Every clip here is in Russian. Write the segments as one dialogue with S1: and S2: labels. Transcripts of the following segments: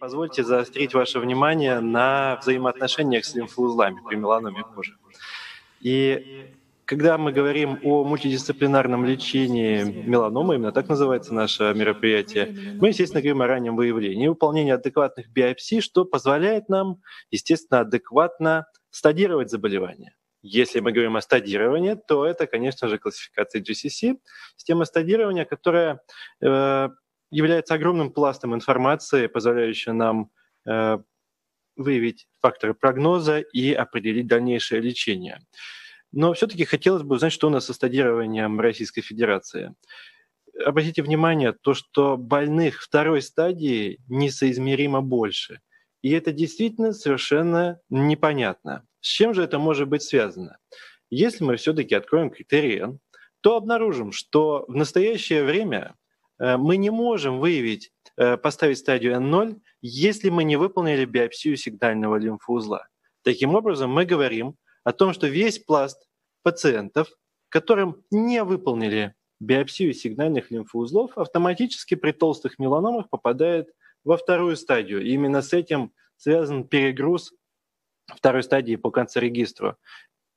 S1: позвольте заострить ваше внимание на взаимоотношениях с лимфоузлами при меланоме кожи. И когда мы говорим о мультидисциплинарном лечении меланомы, именно так называется наше мероприятие, мы, естественно, говорим о раннем выявлении и выполнении адекватных биопсий, что позволяет нам, естественно, адекватно стадировать заболевание. Если мы говорим о стадировании, то это, конечно же, классификация GCC, система стадирования, которая э, является огромным пластом информации, позволяющей нам э, выявить факторы прогноза и определить дальнейшее лечение. Но все-таки хотелось бы узнать, что у нас со стадированием Российской Федерации. Обратите внимание, то, что больных второй стадии несоизмеримо больше. И это действительно совершенно непонятно. С чем же это может быть связано? Если мы все-таки откроем критерий N, то обнаружим, что в настоящее время мы не можем выявить, э, поставить стадию N0, если мы не выполнили биопсию сигнального лимфоузла. Таким образом, мы говорим о том, что весь пласт пациентов, которым не выполнили биопсию сигнальных лимфоузлов, автоматически при толстых меланомах попадает во вторую стадию. И именно с этим связан перегруз второй стадии по канцерегистру.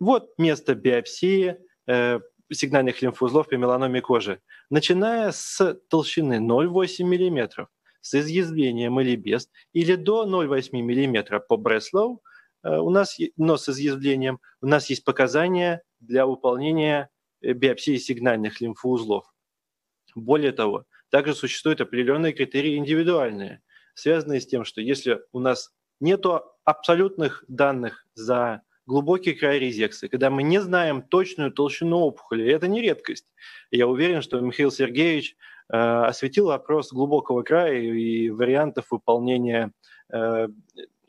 S1: Вот место биопсии э, сигнальных лимфоузлов при меланоме кожи. Начиная с толщины 0,8 мм, с изъязвлением или без, или до 0,8 мм по Бреслоу, э, у нас, но с изъязвлением, у нас есть показания для выполнения э, биопсии сигнальных лимфоузлов. Более того, также существуют определенные критерии индивидуальные, связанные с тем, что если у нас нет абсолютных данных за глубокий край резекции, когда мы не знаем точную толщину опухоли, это не редкость. Я уверен, что Михаил Сергеевич э, осветил вопрос глубокого края и вариантов выполнения э,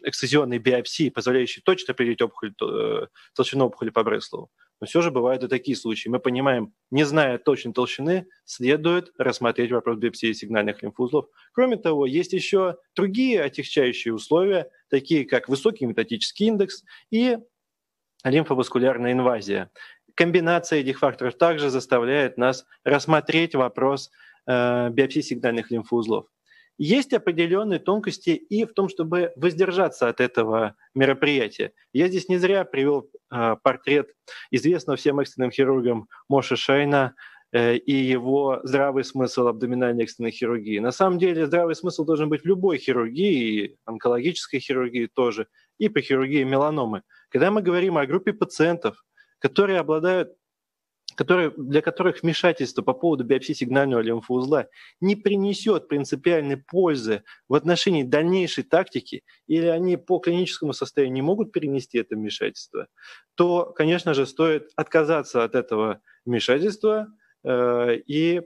S1: эксцизионной биопсии, позволяющей точно определить опухоль, э, толщину опухоли по Бреслову. Но все же бывают и такие случаи. Мы понимаем, не зная точной толщины, следует рассмотреть вопрос биопсии сигнальных лимфоузлов. Кроме того, есть еще другие отягчающие условия, такие как высокий метатический индекс и лимфоваскулярная инвазия. Комбинация этих факторов также заставляет нас рассмотреть вопрос э, биопсии сигнальных лимфоузлов. Есть определенные тонкости и в том, чтобы воздержаться от этого мероприятия. Я здесь не зря привел э, портрет известного всем экстренным хирургам Моша Шайна э, и его здравый смысл абдоминальной экстренной хирургии. На самом деле здравый смысл должен быть в любой хирургии, и онкологической хирургии тоже, и при хирургии меланомы. Когда мы говорим о группе пациентов, которые обладают которые, для которых вмешательство по поводу биопсии сигнального лимфоузла не принесет принципиальной пользы в отношении дальнейшей тактики, или они по клиническому состоянию не могут перенести это вмешательство, то, конечно же, стоит отказаться от этого вмешательства э, и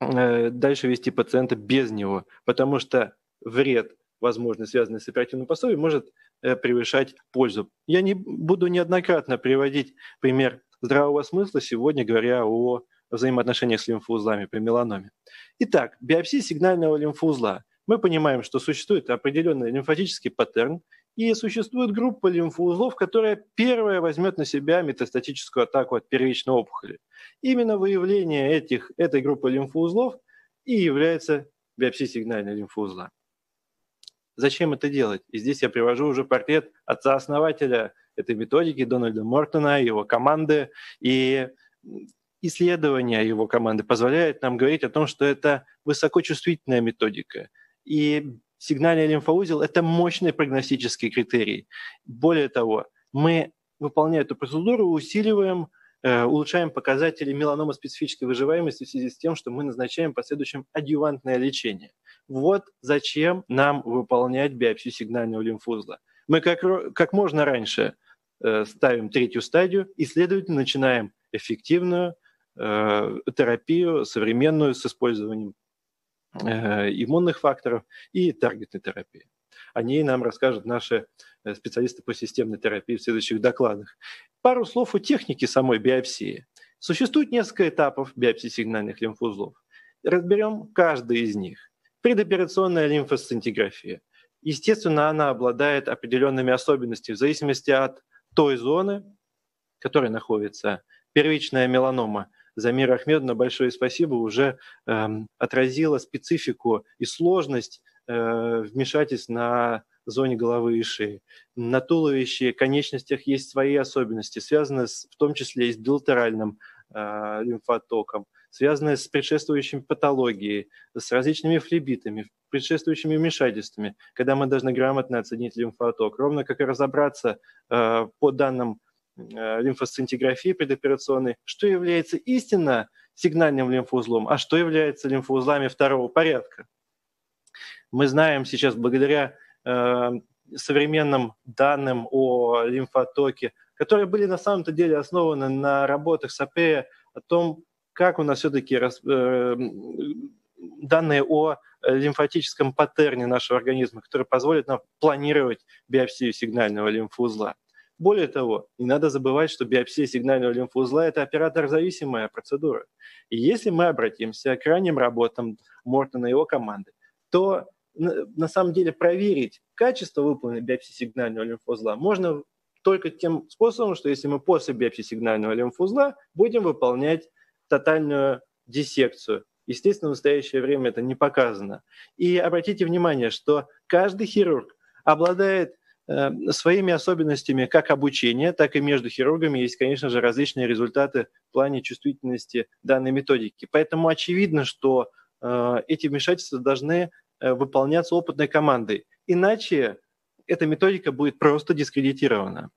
S1: э, дальше вести пациента без него, потому что вред, возможно, связанный с оперативным пособием, может превышать пользу. Я не буду неоднократно приводить пример здравого смысла сегодня, говоря о взаимоотношениях с лимфоузлами при меланоме. Итак, биопсия сигнального лимфоузла. Мы понимаем, что существует определенный лимфатический паттерн, и существует группа лимфоузлов, которая первая возьмет на себя метастатическую атаку от первичной опухоли. Именно выявление этих, этой группы лимфоузлов и является биопсией сигнального лимфоузла. Зачем это делать? И здесь я привожу уже портрет отца-основателя этой методики Дональда Мортона, его команды. И исследования его команды позволяют нам говорить о том, что это высокочувствительная методика. И сигнальный лимфоузел – это мощный прогностический критерий. Более того, мы, выполняя эту процедуру, усиливаем э, улучшаем показатели меланома-специфической выживаемости в связи с тем, что мы назначаем последующим адъювантное лечение. Вот зачем нам выполнять биопсию сигнального лимфоузла. Мы как, как можно раньше Э, ставим третью стадию и, следовательно, начинаем эффективную э, терапию, современную с использованием э, иммунных факторов и таргетной терапии. О ней нам расскажут наши специалисты по системной терапии в следующих докладах. Пару слов о технике самой биопсии. Существует несколько этапов биопсии сигнальных лимфоузлов. Разберем каждый из них. Предоперационная лимфосцинтиграфия. Естественно, она обладает определенными особенностями в зависимости от той зоны, в которой находится первичная меланома. Замира Ахмедовна, большое спасибо, уже эм, отразила специфику и сложность э, вмешательств на зоне головы и шеи. На туловище конечностях есть свои особенности, связанные с, в том числе и с билатеральным э, лимфотоком, связанные с предшествующими патологией, с различными флебитами, предшествующими вмешательствами, когда мы должны грамотно оценить лимфоток, ровно как и разобраться э, по данным э, лимфосцинтиграфии предоперационной, что является истинно сигнальным лимфоузлом, а что является лимфоузлами второго порядка. Мы знаем сейчас благодаря э, современным данным о лимфотоке, которые были на самом-то деле основаны на работах САПЕ о том, как у нас все-таки э, данные о лимфатическом паттерне нашего организма, который позволит нам планировать биопсию сигнального лимфоузла. Более того, не надо забывать, что биопсия сигнального лимфоузла – это оператор-зависимая процедура. И если мы обратимся к ранним работам Мортона и его команды, то на самом деле проверить качество выполненной биопсии сигнального лимфоузла можно только тем способом, что если мы после биопсии сигнального лимфоузла будем выполнять тотальную диссекцию. Естественно, в настоящее время это не показано. И обратите внимание, что каждый хирург обладает Э, своими особенностями как обучения, так и между хирургами есть, конечно же, различные результаты в плане чувствительности данной методики. Поэтому очевидно, что э, эти вмешательства должны э, выполняться опытной командой. Иначе эта методика будет просто дискредитирована.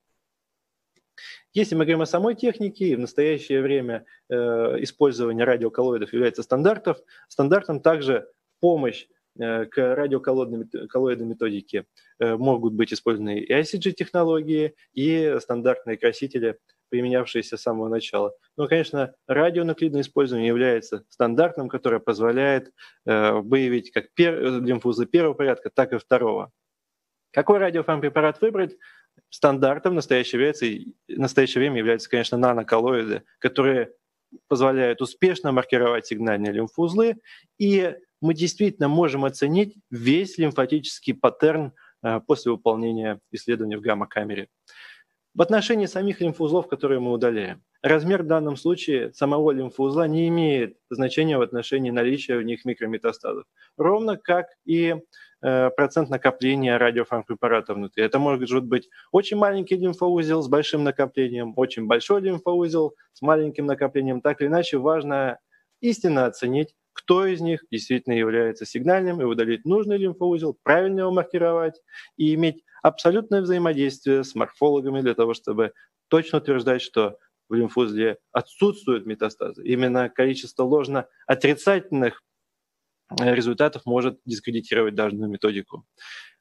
S1: Если мы говорим о самой технике, в настоящее время э, использование радиоколлоидов является стандартом. Стандартом также помощь Э, к радиоколлоидной методике э, могут быть использованы и ICG-технологии, и стандартные красители, применявшиеся с самого начала. Но, конечно, радионуклидное использование является стандартным, которое позволяет э, выявить как пер... лимфузы первого порядка, так и второго. Какой радиофармпрепарат выбрать? Стандартом в настоящее, является, в настоящее время являются, конечно, наноколлоиды, которые позволяют успешно маркировать сигнальные лимфоузлы и мы действительно можем оценить весь лимфатический паттерн э, после выполнения исследования в гамма-камере. В отношении самих лимфоузлов, которые мы удаляем, размер в данном случае самого лимфоузла не имеет значения в отношении наличия в них микрометастазов, ровно как и э, процент накопления радиофармпрепарата внутри. Это может быть очень маленький лимфоузел с большим накоплением, очень большой лимфоузел с маленьким накоплением. Так или иначе, важно истинно оценить кто из них действительно является сигнальным, и удалить нужный лимфоузел, правильно его маркировать и иметь абсолютное взаимодействие с морфологами для того, чтобы точно утверждать, что в лимфоузле отсутствуют метастазы. Именно количество ложно отрицательных э, результатов может дискредитировать данную методику.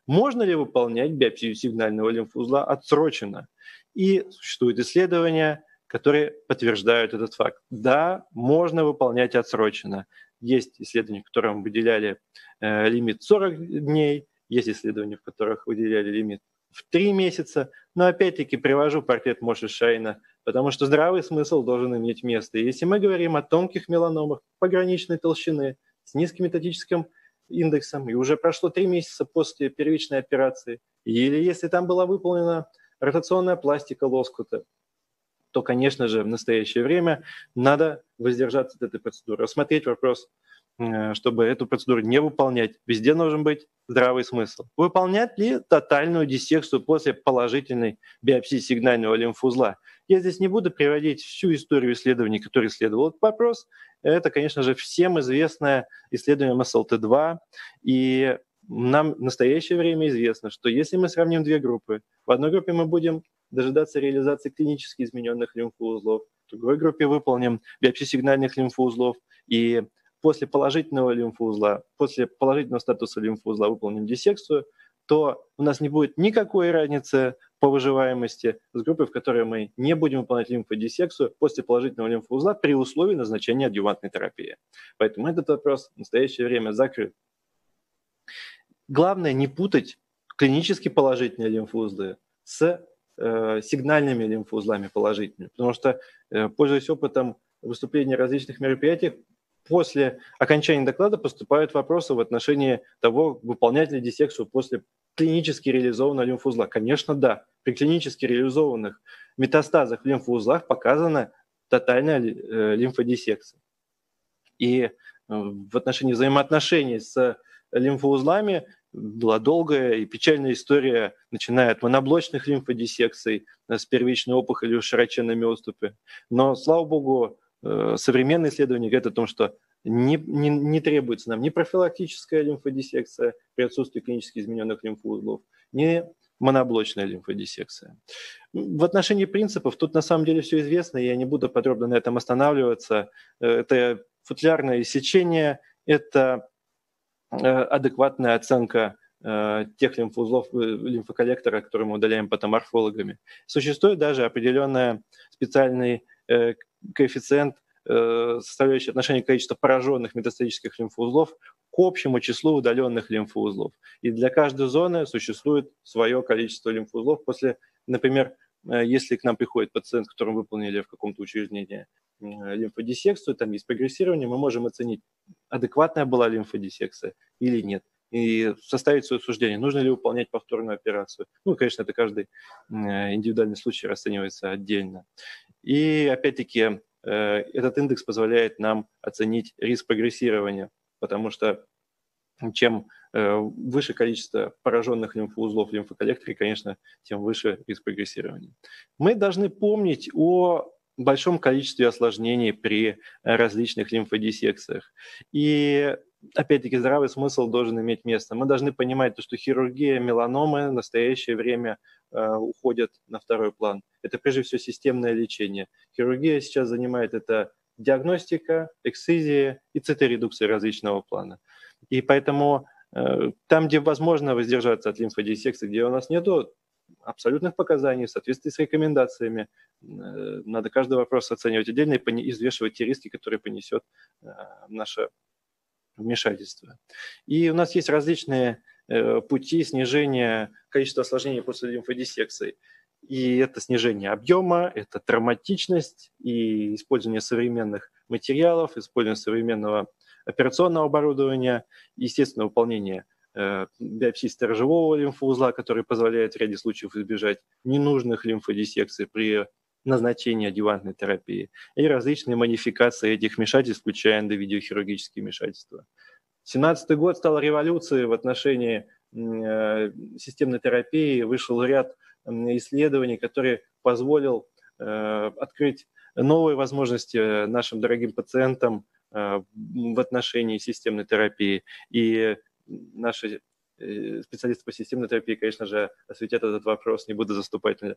S1: Можно ли выполнять биопсию сигнального лимфоузла отсроченно? И существуют исследования, которые подтверждают этот факт. Да, можно выполнять отсроченно. Есть исследования, в которых выделяли э, лимит 40 дней, есть исследования, в которых выделяли лимит в 3 месяца. Но опять-таки привожу портрет Моши Шайна, потому что здравый смысл должен иметь место. И если мы говорим о тонких меланомах пограничной толщины с низким методическим индексом, и уже прошло 3 месяца после первичной операции, или если там была выполнена ротационная пластика лоскута, то, конечно же, в настоящее время надо воздержаться от этой процедуры, рассмотреть вопрос, чтобы эту процедуру не выполнять. Везде должен быть здравый смысл. Выполнять ли тотальную диссекцию после положительной биопсии сигнального лимфузла? Я здесь не буду приводить всю историю исследований, которые исследовал этот вопрос. Это, конечно же, всем известное исследование MSLT2. И нам в настоящее время известно, что если мы сравним две группы, в одной группе мы будем дожидаться реализации клинически измененных лимфоузлов. В другой группе выполним биопсию сигнальных лимфоузлов и после положительного лимфоузла, после положительного статуса лимфоузла выполним диссекцию, то у нас не будет никакой разницы по выживаемости с группой, в которой мы не будем выполнять лимфодиссекцию после положительного лимфоузла при условии назначения адъювантной терапии. Поэтому этот вопрос в настоящее время закрыт. Главное не путать клинически положительные лимфоузлы с Э, сигнальными лимфоузлами положительными. Потому что, э, пользуясь опытом выступления различных мероприятий, после окончания доклада поступают вопросы в отношении того, выполнять ли диссекцию после клинически реализованного лимфоузла. Конечно, да. При клинически реализованных метастазах в лимфоузлах показана тотальная э, лимфодиссекция. И в отношении взаимоотношений с лимфоузлами была долгая и печальная история, начиная от моноблочных лимфодиссекций с первичной опухолью в широченном оступе. Но, слава богу, современные исследования говорят о том, что не, не, не требуется нам ни профилактическая лимфодиссекция при отсутствии клинически измененных лимфоузлов, ни моноблочная лимфодиссекция. В отношении принципов тут на самом деле все известно, я не буду подробно на этом останавливаться. Э, это футлярное сечение, это э, адекватная оценка э, тех лимфоузлов, лимфоколлектора, которые мы удаляем патоморфологами. Существует даже определенный специальный коэффициент Э, составляющие отношение количества пораженных метастатических лимфоузлов к общему числу удаленных лимфоузлов. И для каждой зоны существует свое количество лимфоузлов. После, например, э, если к нам приходит пациент, которому выполнили в каком-то учреждении лимфодиссекцию, там есть прогрессирование, мы можем оценить, адекватная была лимфодиссекция или нет и составить свое суждение, нужно ли выполнять повторную операцию. Ну, конечно, это каждый э, индивидуальный случай расценивается отдельно. И опять-таки Э, этот индекс позволяет нам оценить риск прогрессирования, потому что чем э, выше количество пораженных лимфоузлов в лимфоколлекторе, конечно, тем выше риск прогрессирования. Мы должны помнить о большом количестве осложнений при различных лимфодиссекциях. И опять-таки здравый смысл должен иметь место. Мы должны понимать, что хирургия меланомы в настоящее время э, уходят на второй план. Это прежде всего системное лечение. Хирургия сейчас занимает это диагностика, эксцизия и циторедукция различного плана. И поэтому э, там, где возможно воздержаться от лимфодиссекции, где у нас нет абсолютных показаний в соответствии с рекомендациями, э, надо каждый вопрос оценивать отдельно и извешивать те риски, которые понесет э, наше вмешательства. И у нас есть различные э, пути снижения количества осложнений после лимфодиссекции. И это снижение объема, это травматичность и использование современных материалов, использование современного операционного оборудования, естественно, выполнение э, биопсии сторожевого лимфоузла, который позволяет в ряде случаев избежать ненужных лимфодиссекций при назначения адъювантной терапии и различные модификации этих вмешательств, включая эндовидеохирургические вмешательства. 2017 год стал революцией в отношении э, системной терапии. Вышел ряд исследований, который позволил э, открыть новые возможности нашим дорогим пациентам э, в отношении системной терапии. И наши Э, специалисты по системной терапии, конечно же, осветят этот вопрос, не буду заступать на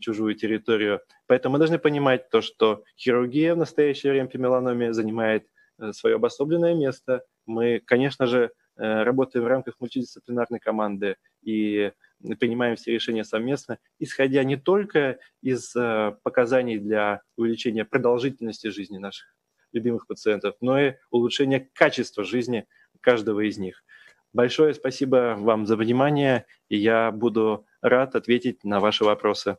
S1: чужую территорию. Поэтому мы должны понимать то, что хирургия в настоящее время при меланоме занимает э, свое обособленное место. Мы, конечно же, э, работаем в рамках мультидисциплинарной команды и принимаем все решения совместно, исходя не только из показаний для увеличения продолжительности жизни наших любимых пациентов, но и улучшения качества жизни каждого из них. Большое спасибо вам за внимание, и я буду рад ответить на ваши вопросы.